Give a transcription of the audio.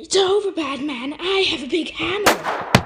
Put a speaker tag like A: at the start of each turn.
A: It's over, bad man. I have a big hammer.